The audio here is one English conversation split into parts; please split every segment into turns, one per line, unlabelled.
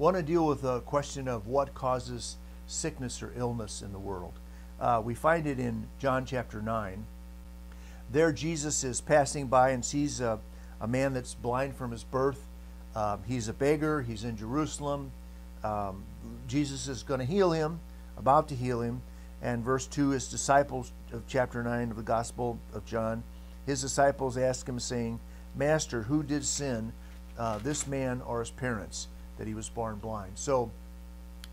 want to deal with the question of what causes sickness or illness in the world. Uh, we find it in John chapter 9. There, Jesus is passing by and sees a, a man that's blind from his birth. Um, he's a beggar, he's in Jerusalem. Um, Jesus is going to heal him, about to heal him. And verse 2 his disciples of chapter 9 of the Gospel of John, his disciples ask him, saying, Master, who did sin, uh, this man or his parents, that he was born blind? So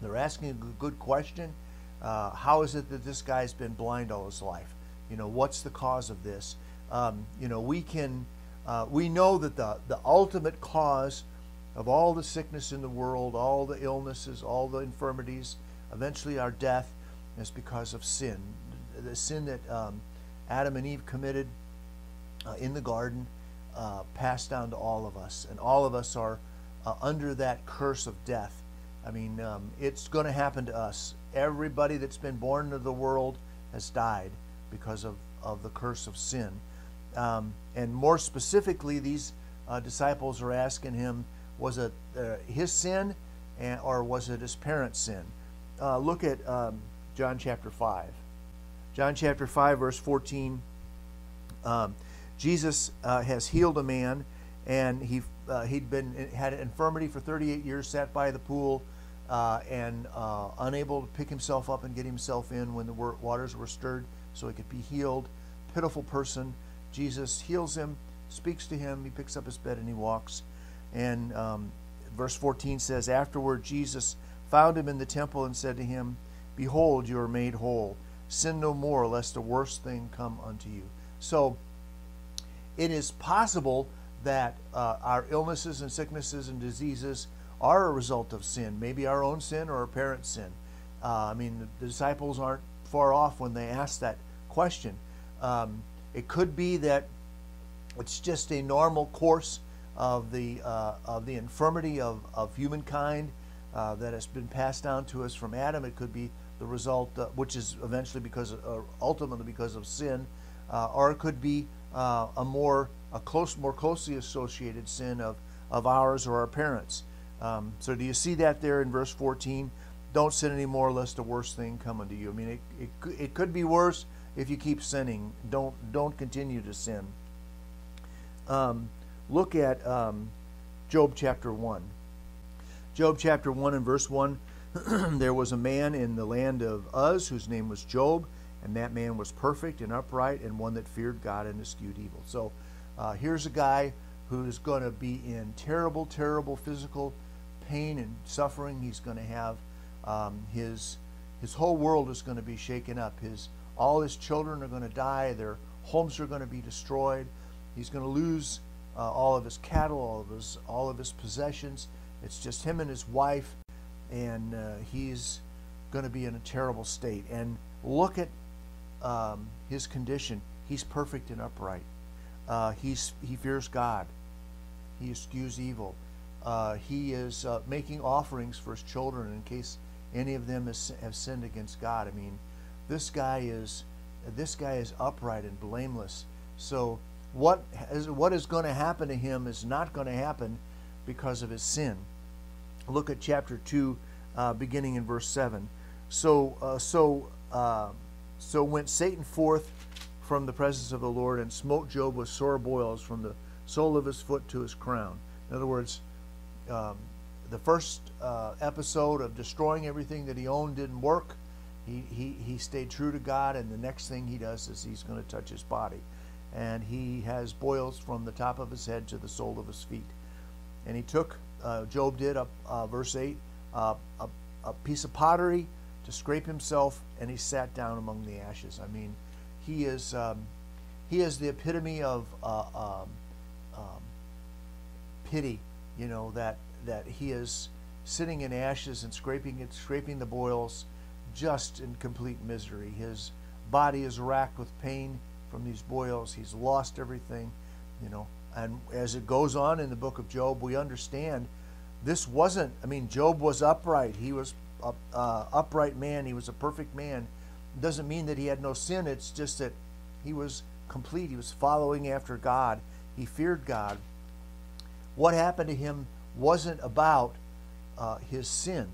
they're asking a good question. Uh, how is it that this guy's been blind all his life? You know, what's the cause of this? Um, you know, we can, uh, we know that the, the ultimate cause of all the sickness in the world, all the illnesses, all the infirmities, eventually our death, is because of sin. The sin that um, Adam and Eve committed uh, in the garden uh, passed down to all of us, and all of us are uh, under that curse of death. I mean, um, it's going to happen to us. Everybody that's been born into the world has died because of, of the curse of sin. Um, and more specifically, these uh, disciples are asking him, was it uh, his sin and, or was it his parents' sin? Uh, look at um, John chapter 5. John chapter 5, verse 14. Um, Jesus uh, has healed a man, and he uh, he'd been had an infirmity for 38 years, sat by the pool, uh, and uh, unable to pick himself up and get himself in when the waters were stirred, so he could be healed. Pitiful person. Jesus heals him, speaks to him. He picks up his bed and he walks. And um, verse 14 says, Afterward, Jesus found him in the temple and said to him, Behold, you are made whole. Sin no more, lest a worse thing come unto you. So it is possible that uh, our illnesses and sicknesses and diseases are a result of sin, maybe our own sin or our parents' sin. Uh, I mean, the, disciples aren't far off when they ask that question. Um, it could be that it's just a normal course of the uh, of the infirmity of, of humankind uh, that has been passed down to us from Adam. It could be the result, uh, which is eventually because, uh, ultimately because of sin, uh, or it could be uh, a more a close, more closely associated sin of of ours or our parents. Um, so do you see that there in verse 14? Don't sin anymore, lest a worse thing come unto you. I mean, it, it, it could be worse if you keep sinning. Don't don't continue to sin. Um, look at um, Job chapter one. Job chapter one and verse one. there was a man in the land of Uz whose name was Job, and that man was perfect and upright and one that feared God and eschewed evil. So uh, here's a guy who's going to be in terrible, terrible physical pain and suffering. He's going to have um, his his whole world is going to be shaken up. His all his children are going to die. Their homes are going to be destroyed. He's going to lose uh, all of his cattle, all of his all of his possessions. It's just him and his wife and uh, he's going to be in a terrible state. And look at um, his condition. He's perfect and upright. Uh, he's, he fears God. He eschews evil. Uh, he is uh, making offerings for his children in case any of them has, have sinned against God. I mean, this guy is this guy is upright and blameless. So what is, what is going to happen to him is not going to happen because of his sin look at chapter 2, uh, beginning in verse 7. So, uh, so, uh, so went Satan forth from the presence of the Lord and smote Job with sore boils from the sole of his foot to his crown. In other words, um, the first uh, episode of destroying everything that he owned didn't work. He, he, he stayed true to God, and the next thing he does is he's going to touch his body. And he has boils from the top of his head to the sole of his feet. And he took uh, Job did, uh, verse 8, uh, a, a, piece of pottery to scrape himself, and he sat down among the ashes. I mean, he is, um, he is the epitome of uh, um, um, pity, you know, that, that he is sitting in ashes and scraping it, scraping the boils, just in complete misery. His body is racked with pain from these boils. He's lost everything, you know. And as it goes on in the book of Job, we understand this wasn't, I mean, Job was upright. He was a uh, upright man. He was a perfect man. It doesn't mean that he had no sin. It's just that he was complete. He was following after God. He feared God. What happened to him wasn't about uh, his sin.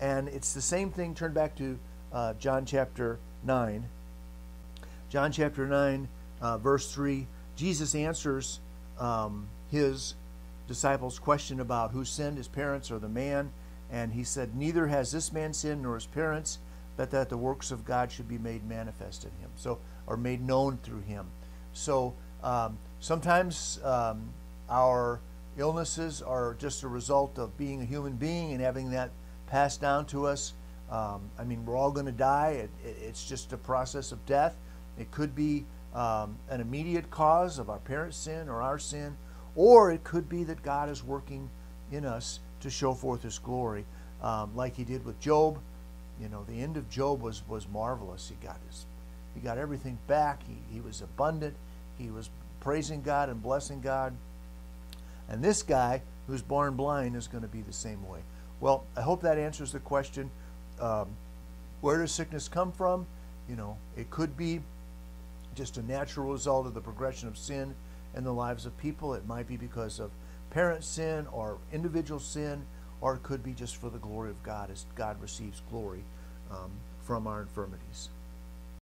And it's the same thing. Turn back to uh, John chapter 9. John chapter 9, uh, verse 3. Jesus answers um, his disciples' question about who sinned, his parents or the man. And he said, Neither has this man sinned nor his parents, but that the works of God should be made manifest in him. So, or made known through him. So, um, sometimes um, our illnesses are just a result of being a human being and having that passed down to us. Um, I mean, we're all going to die. It, it, it's just a process of death. It could be um, an immediate cause of our parents' sin or our sin, or it could be that God is working in us to show forth His glory, um, like He did with Job. You know, the end of Job was was marvelous. He got his, he got everything back. He he was abundant. He was praising God and blessing God. And this guy who's born blind is going to be the same way. Well, I hope that answers the question. Um, where does sickness come from? You know, it could be just a natural result of the progression of sin in the lives of people. It might be because of parent sin or individual sin, or it could be just for the glory of God as God receives glory um, from our infirmities.